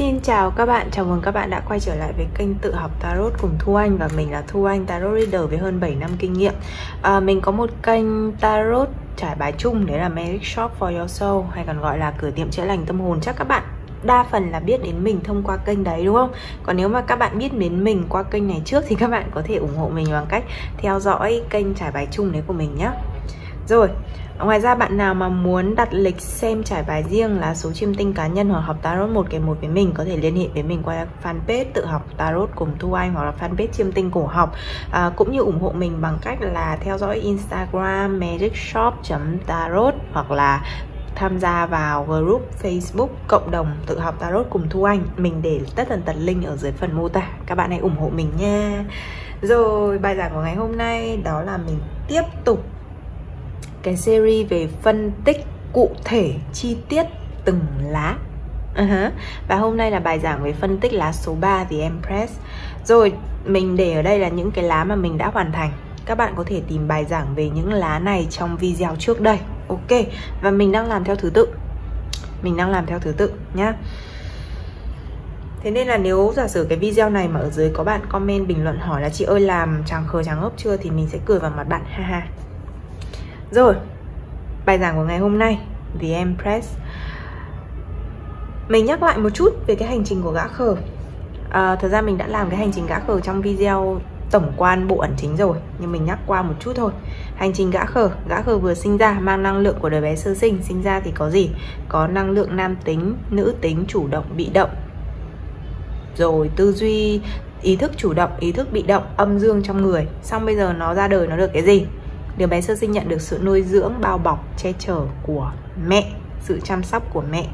Xin chào các bạn, chào mừng các bạn đã quay trở lại với kênh tự học Tarot cùng Thu Anh Và mình là Thu Anh, Tarot Reader với hơn 7 năm kinh nghiệm. À, Mình có một kênh Tarot trải bài chung, đấy là Magic Shop for Your Soul Hay còn gọi là cửa tiệm chữa lành tâm hồn. Chắc các bạn đa phần là biết đến mình thông qua kênh đấy đúng không? Còn nếu mà các bạn biết đến mình qua kênh này trước thì các bạn có thể ủng hộ mình bằng cách theo dõi kênh trải bài chung đấy của mình nhé Rồi, Ngoài ra bạn nào mà muốn đặt lịch xem trải bài riêng là số chiêm tinh cá nhân hoặc học tarot một kèm một với mình có thể liên hệ với mình qua fanpage tự học tarot cùng Thu Anh hoặc là fanpage chiêm tinh cổ học. À, cũng như ủng hộ mình bằng cách là theo dõi Instagram magicshop.tarot hoặc là tham gia vào group Facebook cộng đồng tự học tarot cùng Thu Anh. Mình để tất tần tật link ở dưới phần mô tả. Các bạn hãy ủng hộ mình nha. Rồi bài giảng của ngày hôm nay đó là mình tiếp tục cái series về phân tích cụ thể chi tiết từng lá. Uh-huh. Và hôm nay là bài giảng về phân tích lá số 3 em press Rồi, mình để ở đây là những cái lá mà mình đã hoàn thành. Các bạn có thể tìm bài giảng về những lá này trong video trước đây. Ok, Và mình đang làm theo thứ tự. Mình đang làm theo thứ tự, nhá. Thế nên là nếu giả sử cái video này mà ở dưới có bạn comment bình luận hỏi là chị ơi, làm chàng khờ chàng ốc chưa? thì mình sẽ cười vào mặt bạn. Ha ha rồi, bài giảng của ngày hôm nay The Empress. Mình nhắc lại một chút về cái hành trình của gã khờ. À, Thật ra mình đã làm cái hành trình gã khờ trong video tổng quan bộ ẩn chính rồi Nhưng mình nhắc qua một chút thôi. Hành trình gã khờ, gã khờ vừa sinh ra mang năng lượng của đời bé sơ sinh. Sinh ra thì có gì? Có năng lượng nam tính, nữ tính, chủ động, bị động. Rồi tư duy, ý thức chủ động, ý thức bị động, âm dương trong người. Xong bây giờ nó ra đời nó được cái gì? Đứa bé sơ sinh nhận được sự nuôi dưỡng bao bọc che chở của mẹ sự chăm sóc của mẹ.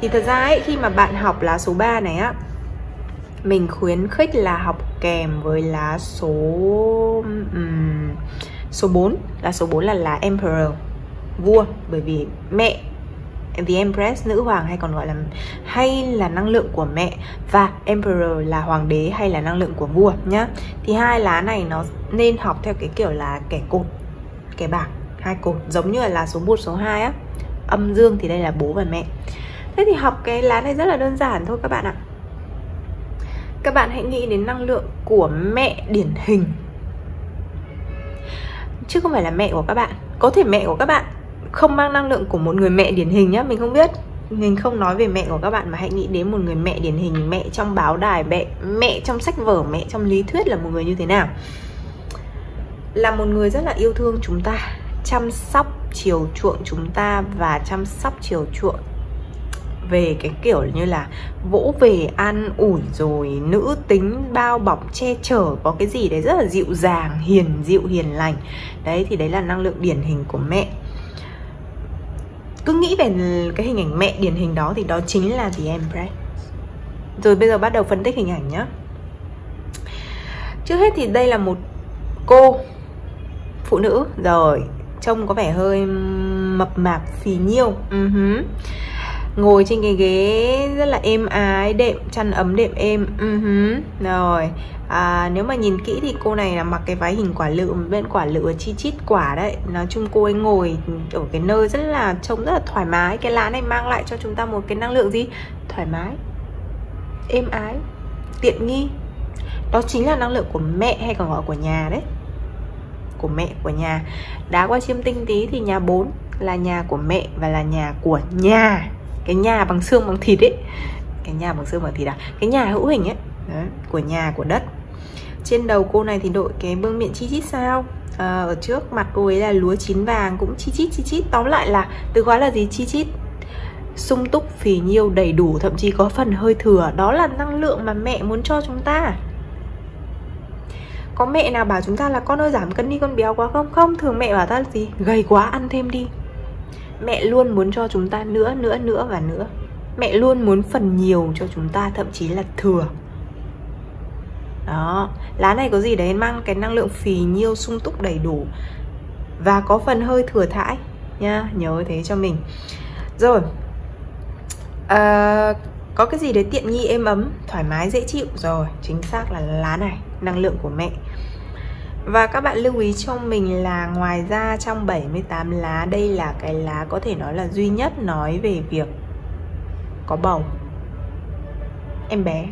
Thì thật ra ấy, khi mà bạn học lá số 3 này á mình khuyến khích là học kèm với lá số um, số 4 là số 4 là lá Emperor vua. Bởi vì mẹ The Empress nữ hoàng hay còn gọi là hay là năng lượng của mẹ. Và Emperor là hoàng đế hay là năng lượng của vua nhá. Thì hai lá này nó nên học theo cái kiểu là kẻ cột, cái bảng, hai cột giống như là lá số 1 số 2 á. Âm dương thì đây là bố và mẹ. Thế thì học cái lá này rất là đơn giản thôi các bạn ạ. Các bạn hãy nghĩ đến năng lượng của mẹ điển hình chứ không phải là mẹ của các bạn có thể mẹ của các bạn không mang năng lượng của một người mẹ điển hình nhá mình không biết mình không nói về mẹ của các bạn mà hãy nghĩ đến một người mẹ điển hình mẹ trong báo đài mẹ mẹ trong sách vở mẹ trong lý thuyết là một người như thế nào là một người rất là yêu thương chúng ta, chăm sóc chiều chuộng chúng ta và chăm sóc chiều chuộng về cái kiểu như là vỗ về, an ủi rồi nữ tính bao bọc che chở, có cái gì đấy rất là dịu dàng, hiền dịu, hiền lành. Đấy, thì đấy là năng lượng điển hình của mẹ. Cứ nghĩ về cái hình ảnh mẹ điển hình đó thì đó chính là The Empress. Rồi bây giờ bắt đầu phân tích hình ảnh nhé trước hết thì đây là một cô phụ nữ. Rồi trông có vẻ hơi mập mạp phì nhiêu. Uh-huh. ngồi trên cái ghế rất là êm ái đệm chăn ấm đệm êm. Uh-huh. rồi à, nếu mà nhìn kỹ thì cô này là mặc cái váy hình quả lựu bên quả lựu chi chít quả đấy. Nói chung cô ấy ngồi ở cái nơi rất là trông rất là thoải mái. Cái lá này mang lại cho chúng ta một cái năng lượng gì? Thoải mái êm ái tiện nghi. Đó chính là năng lượng của mẹ hay còn gọi của nhà đấy của mẹ của nhà. Đá qua chiêm tinh tí thì nhà 4 là nhà của mẹ và là nhà của nhà. Cái nhà bằng xương bằng thịt ấy. Cái nhà bằng xương bằng thịt à? Cái nhà hữu hình ấy. Đó, của nhà của đất. Trên đầu cô này thì đội cái bương miệng chi chít sao? À, ở trước mặt cô ấy là lúa chín vàng cũng chi chít chi chít. Tóm lại là từ khóa là gì? Chi chít. Sung túc phì nhiêu đầy đủ thậm chí có phần hơi thừa. Đó là năng lượng mà mẹ muốn cho chúng ta có mẹ nào bảo chúng ta là con ơi giảm cân đi con béo quá không? Không thường mẹ bảo ta là gì? Gầy quá ăn thêm đi. Mẹ luôn muốn cho chúng ta nữa nữa nữa và nữa. Mẹ luôn muốn phần nhiều cho chúng ta thậm chí là thừa. Đó lá này có gì đấy? Mang cái năng lượng phì nhiêu sung túc đầy đủ. Và có phần hơi thừa thãi nha nhớ thế cho mình. Rồi à, có cái gì đấy tiện nghi, êm ấm, thoải mái, dễ chịu? Rồi, chính xác là lá này, năng lượng của mẹ. Và các bạn lưu ý cho mình là ngoài ra trong 78 lá, đây là cái lá có thể nói là duy nhất nói về việc có bầu. Em bé.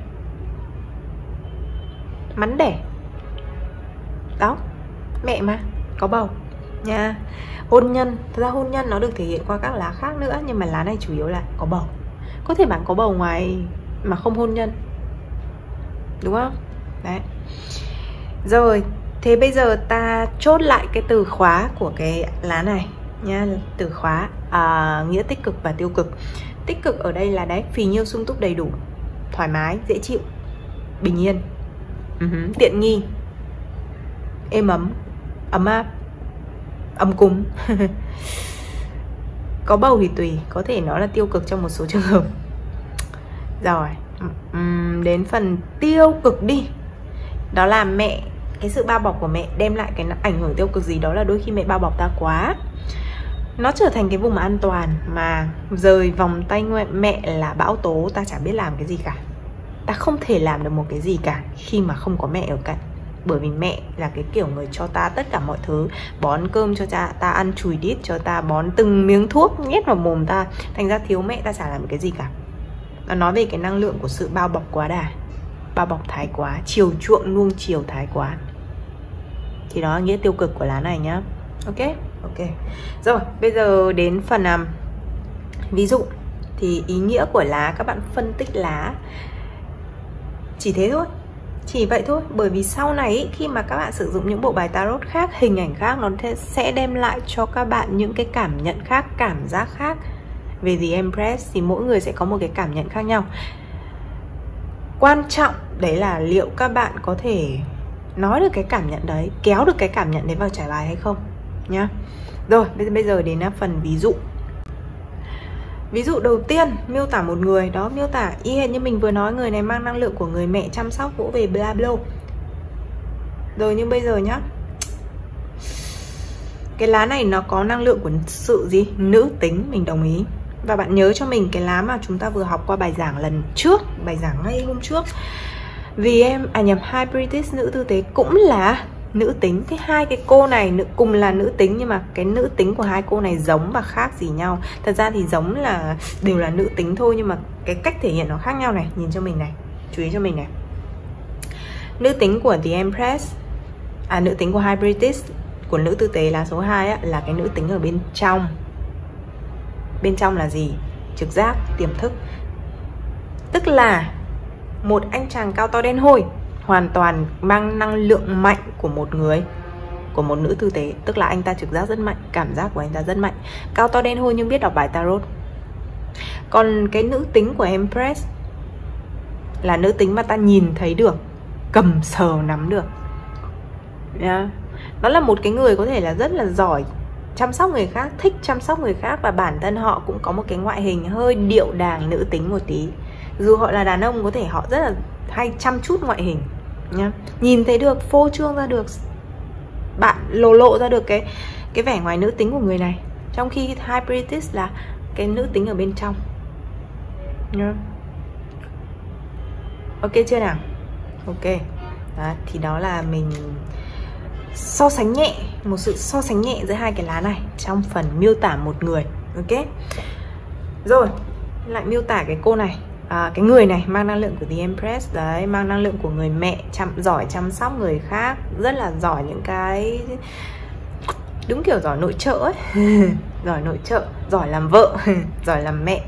Mắn đẻ. Đó, mẹ mà, có bầu. Nha. Hôn nhân. Thật ra hôn nhân nó được thể hiện qua các lá khác nữa, nhưng mà lá này chủ yếu là có bầu có thể bạn có bầu ngoài mà không hôn nhân. Đúng không? Đấy. Rồi thế bây giờ ta chốt lại cái từ khóa của cái lá này nha. Từ khóa à, nghĩa tích cực và tiêu cực. Tích cực ở đây là đấy phì nhiêu sung túc đầy đủ thoải mái dễ chịu bình yên. Uh-huh. tiện nghi êm ấm ấm áp ấm cúng. có bầu thì tùy có thể nó là tiêu cực trong một số trường hợp. Rồi uhm, đến phần tiêu cực đi. Đó là mẹ cái sự bao bọc của mẹ đem lại cái ảnh hưởng tiêu cực gì đó là đôi khi mẹ bao bọc ta quá. Nó trở thành cái vùng an toàn mà rời vòng tay mẹ là bão tố ta chả biết làm cái gì cả. Ta không thể làm được một cái gì cả khi mà không có mẹ ở cạnh bởi vì mẹ là cái kiểu người cho ta tất cả mọi thứ. Bón cơm cho ta ta ăn chùi đít cho ta bón từng miếng thuốc nhét vào mồm ta. Thành ra thiếu mẹ ta chả làm cái gì cả. Nó nói về cái năng lượng của sự bao bọc quá đà. Bao bọc thái quá chiều chuộng nuông chiều thái quá. Thì đó là nghĩa tiêu cực của lá này nhá. Ok? Ok. Rồi bây giờ đến phần um, ví dụ. Thì ý nghĩa của lá các bạn phân tích lá. Chỉ thế thôi chỉ vậy thôi, bởi vì sau này khi mà các bạn sử dụng những bộ bài tarot khác, hình ảnh khác, nó sẽ đem lại cho các bạn những cái cảm nhận khác, cảm giác khác. Về The Empress thì mỗi người sẽ có một cái cảm nhận khác nhau. Quan trọng đấy là liệu các bạn có thể nói được cái cảm nhận đấy, kéo được cái cảm nhận đấy vào trải bài hay không nhá. Rồi, bây giờ đến à, phần ví dụ. Ví dụ đầu tiên miêu tả một người đó miêu tả y hệt như mình vừa nói người này mang năng lượng của người mẹ chăm sóc vỗ về bla bla. Rồi nhưng bây giờ nhá. Cái lá này nó có năng lượng của sự gì? Nữ tính mình đồng ý. Và bạn nhớ cho mình cái lá mà chúng ta vừa học qua bài giảng lần trước, bài giảng ngay hôm trước. Vì em à nhầm Hybritis nữ tư tế cũng là nữ tính. Thế hai cái cô này nữ cùng là nữ tính nhưng mà cái nữ tính của hai cô này giống và khác gì nhau. Thật ra thì giống là đều là nữ tính thôi nhưng mà cái cách thể hiện nó khác nhau này. Nhìn cho mình này chú ý cho mình này. Nữ tính của The Empress à nữ tính của Hybritis của nữ tư tế là số 2 á, là cái nữ tính ở bên trong. Bên trong là gì? Trực giác tiềm thức. Tức là một anh chàng cao to đen hôi hoàn toàn mang năng lượng mạnh của một người, của một nữ tư tế. Tức là anh ta trực giác rất mạnh, cảm giác của anh ta rất mạnh. Cao to đen hôi nhưng biết đọc bài tarot. Còn cái nữ tính của empress là nữ tính mà ta nhìn thấy được, cầm sờ nắm được. Yeah. nó là một cái người có thể là rất là giỏi, chăm sóc người khác, thích chăm sóc người khác và bản thân họ cũng có một cái ngoại hình hơi điệu đàng nữ tính một tí. Dù họ là đàn ông có thể họ rất là hay chăm chút ngoại hình nhá. Nhìn thấy được phô trương ra được bạn lộ lộ ra được cái cái vẻ ngoài nữ tính của người này. Trong khi hybridis là cái nữ tính ở bên trong nhá. Ok chưa nào? Ok. Đó, thì đó là mình so sánh nhẹ một sự so sánh nhẹ giữa hai cái lá này trong phần miêu tả một người ok? Rồi lại miêu tả cái cô này à, cái người này mang năng lượng của The Empress đấy mang năng lượng của người mẹ chăm giỏi chăm sóc người khác rất là giỏi những cái đúng kiểu giỏi nội trợ ấy. Giỏi nội trợ giỏi làm vợ giỏi làm mẹ.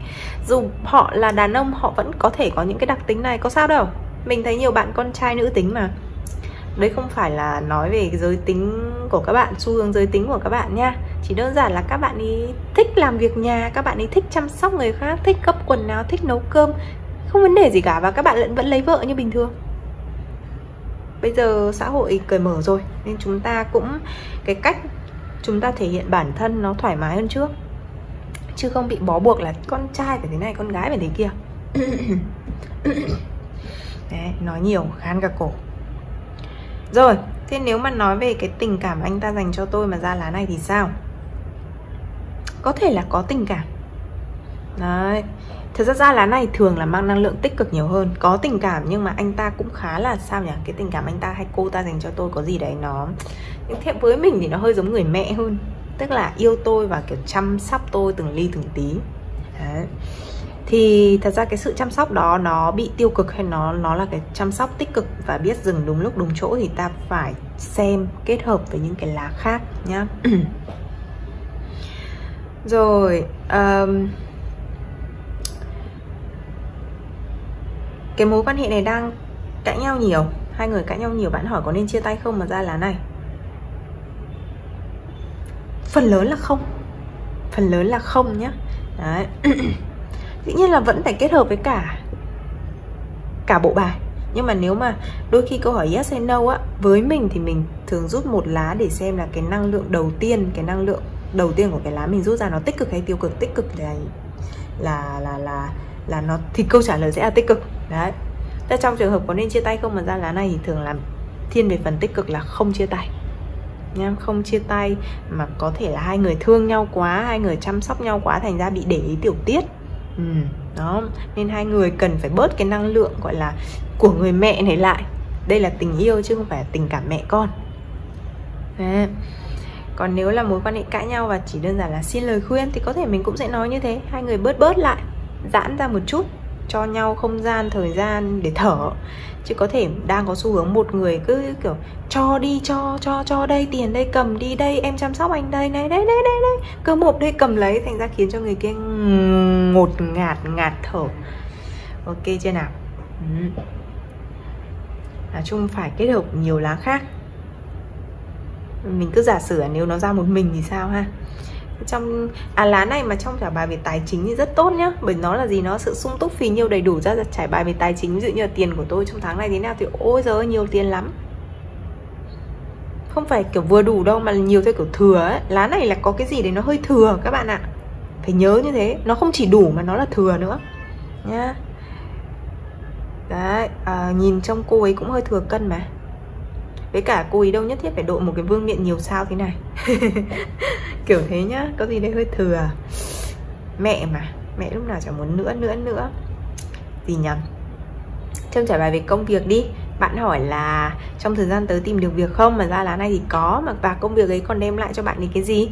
Dù họ là đàn ông họ vẫn có thể có những cái đặc tính này có sao đâu. Mình thấy nhiều bạn con trai nữ tính mà đấy không phải là nói về giới tính của các bạn xu hướng giới tính của các bạn nha. Chỉ đơn giản là các bạn ấy thích làm việc nhà các bạn ấy thích chăm sóc người khác thích gấp quần áo thích nấu cơm. Không vấn đề gì cả và các bạn vẫn vẫn lấy vợ như bình thường. Bây giờ xã hội cởi mở rồi nên chúng ta cũng cái cách chúng ta thể hiện bản thân nó thoải mái hơn trước. Chứ không bị bó buộc là con trai phải thế này con gái phải thế kia. Đấy, nói nhiều khan cả cổ rồi, thế nếu mà nói về cái tình cảm anh ta dành cho tôi mà ra lá này thì sao? Có thể là có tình cảm. Đấy, Thật ra ra lá này thường là mang năng lượng tích cực nhiều hơn. Có tình cảm nhưng mà anh ta cũng khá là, sao nhỉ? Cái tình cảm anh ta hay cô ta dành cho tôi có gì đấy nó Nhưng theo với mình thì nó hơi giống người mẹ hơn. Tức là yêu tôi và kiểu chăm sóc tôi từng ly từng tí. Đấy thì thật ra cái sự chăm sóc đó nó bị tiêu cực hay nó nó là cái chăm sóc tích cực và biết dừng đúng lúc đúng chỗ thì ta phải xem kết hợp với những cái lá khác nhá. Rồi um, cái mối quan hệ này đang cãi nhau nhiều? Hai người cãi nhau nhiều bạn hỏi có nên chia tay không mà ra lá này. Phần lớn là không. Phần lớn là không nhá. Đấy. dĩ nhiên là vẫn phải kết hợp với cả cả bộ bài. Nhưng mà nếu mà đôi khi câu hỏi yes hay no á, với mình thì mình thường rút một lá để xem là cái năng lượng đầu tiên, cái năng lượng đầu tiên của cái lá mình rút ra nó tích cực hay tiêu cực. Tích cực là là là là là nó, thì câu trả lời sẽ là tích cực. Đấy. Ta trong trường hợp có nên chia tay không? Mà ra lá này thì thường là thiên về phần tích cực là không chia tay. Nha, không chia tay mà có thể là hai người thương nhau quá, hai người chăm sóc nhau quá thành ra bị để ý tiểu tiết ừ, đó. Nên hai người cần phải bớt cái năng lượng gọi là của người mẹ này lại. Đây là tình yêu chứ không phải là tình cảm mẹ con. Đấy. còn nếu là mối quan hệ cãi nhau và chỉ đơn giản là xin lời khuyên thì có thể mình cũng sẽ nói như thế. Hai người bớt bớt lại giãn ra một chút cho nhau không gian, thời gian để thở. Chứ có thể đang có xu hướng một người cứ kiểu, cho đi, cho cho cho đây, tiền đây, cầm đi đây, em chăm sóc anh đây, này đây đây đây đây cơ một đây cầm lấy, thành ra khiến cho người kia ngột ngạt ngạt thở. Ok chưa nào? Ừ. nói chung phải kết hợp nhiều lá khác. Mình cứ giả sử nếu nó ra một mình thì sao ha? Trong à lá này mà trong trả bài về tài chính thì rất tốt nhá. Bởi nó là gì? Nó sự sung túc phì nhiêu đầy đủ ra trải bài về tài chính. Ví dụ như là tiền của tôi trong tháng này thế nào thì ôi giời nhiều tiền lắm. Không phải kiểu vừa đủ đâu mà nhiều theo kiểu thừa ấy. Lá này là có cái gì đấy nó hơi thừa các bạn ạ. Phải nhớ như thế. Nó không chỉ đủ mà nó là thừa nữa. Nhá. Đấy à, nhìn trong cô ấy cũng hơi thừa cân mà với cả cô ý đâu nhất thiết phải đội một cái vương miện nhiều sao thế này. Kiểu thế nhá, có gì đây hơi thừa. Mẹ mà, mẹ lúc nào chẳng muốn nữa nữa nữa. Gì nhầm trong trả bài về công việc đi. Bạn hỏi là trong thời gian tới tìm được việc không? Mà ra lá này thì có, mà và công việc ấy còn đem lại cho bạn thì cái gì?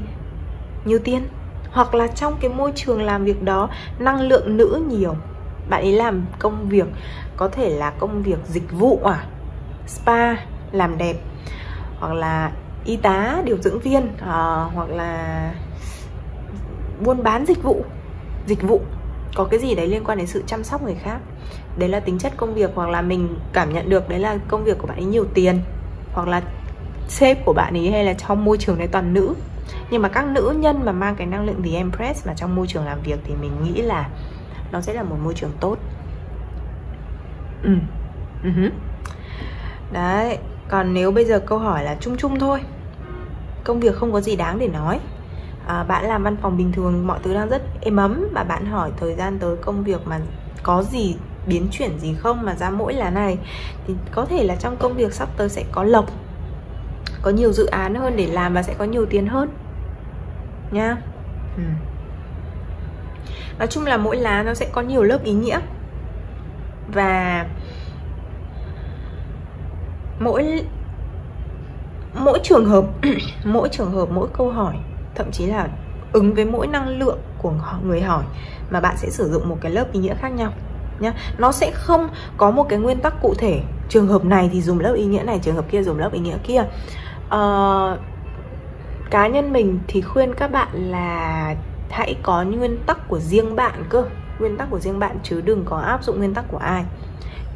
Nhiều tiền hoặc là trong cái môi trường làm việc đó, năng lượng nữ nhiều. Bạn ấy làm công việc, có thể là công việc dịch vụ à? Spa làm đẹp hoặc là y tá điều dưỡng viên uh, hoặc là buôn bán dịch vụ dịch vụ. Có cái gì đấy liên quan đến sự chăm sóc người khác. Đấy là tính chất công việc hoặc là mình cảm nhận được đấy là công việc của bạn ấy nhiều tiền hoặc là sếp của bạn ấy hay là trong môi trường này toàn nữ. Nhưng mà các nữ nhân mà mang cái năng lượng The empress mà trong môi trường làm việc thì mình nghĩ là nó sẽ là một môi trường tốt. Ừ. Uh-huh. đấy còn nếu bây giờ câu hỏi là chung chung thôi công việc không có gì đáng để nói. À, bạn làm văn phòng bình thường mọi thứ đang rất êm ấm mà bạn hỏi thời gian tới công việc mà có gì biến chuyển gì không mà ra mỗi lá này thì có thể là trong công việc sắp tới sẽ có lộc có nhiều dự án hơn để làm và sẽ có nhiều tiền hơn nha. Ừ. nói chung là mỗi lá nó sẽ có nhiều lớp ý nghĩa. Và mỗi mỗi trường hợp mỗi trường hợp mỗi câu hỏi thậm chí là ứng với mỗi năng lượng của người hỏi mà bạn sẽ sử dụng một cái lớp ý nghĩa khác nhau nhá. Nó sẽ không có một cái nguyên tắc cụ thể trường hợp này thì dùng lớp ý nghĩa này trường hợp kia dùng lớp ý nghĩa kia. Uh, cá nhân mình thì khuyên các bạn là hãy có nguyên tắc của riêng bạn cơ. Nguyên tắc của riêng bạn chứ đừng có áp dụng nguyên tắc của ai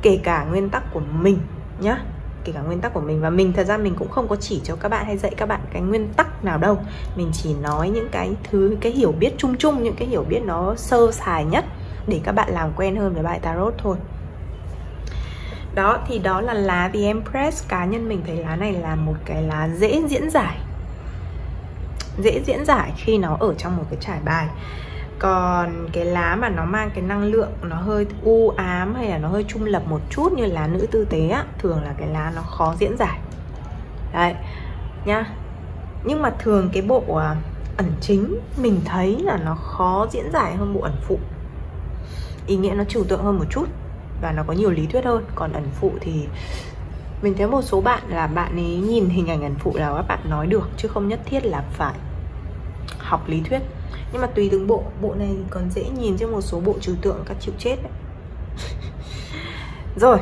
kể cả nguyên tắc của mình nhá kể cả nguyên tắc của mình. Và mình, thật ra mình cũng không có chỉ cho các bạn hay dạy các bạn cái nguyên tắc nào đâu. Mình chỉ nói những cái thứ, cái hiểu biết chung chung, những cái hiểu biết nó sơ sài nhất để các bạn làm quen hơn với bài tarot thôi. Đó, thì đó là lá The Empress. Cá nhân mình thấy lá này là một cái lá dễ diễn giải. Dễ diễn giải khi nó ở trong một cái trải bài còn cái lá mà nó mang cái năng lượng, nó hơi u ám hay là nó hơi trung lập một chút như lá nữ tư tế á, thường là cái lá nó khó diễn giải. Đấy, nhá. Nhưng mà thường cái bộ à, ẩn chính mình thấy là nó khó diễn giải hơn bộ ẩn phụ. Ý nghĩa nó trừu tượng hơn một chút và nó có nhiều lý thuyết hơn. Còn ẩn phụ thì mình thấy một số bạn là bạn ấy nhìn hình ảnh ẩn phụ là các bạn nói được, chứ không nhất thiết là phải học lý thuyết nhưng mà tùy từng bộ bộ này còn dễ nhìn chứ một số bộ trừu tượng các chịu chết đấy. Rồi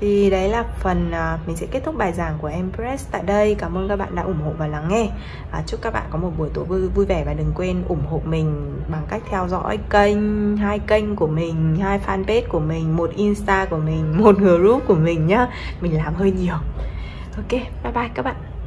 thì đấy là phần uh, mình sẽ kết thúc bài giảng của Empress tại đây. Cảm ơn các bạn đã ủng hộ và lắng nghe. À, chúc các bạn có một buổi tối vui, vui vẻ và đừng quên ủng hộ mình bằng cách theo dõi kênh hai kênh của mình hai fanpage của mình một insta của mình một group của mình nhá. Mình làm hơi nhiều. Ok bye bye các bạn.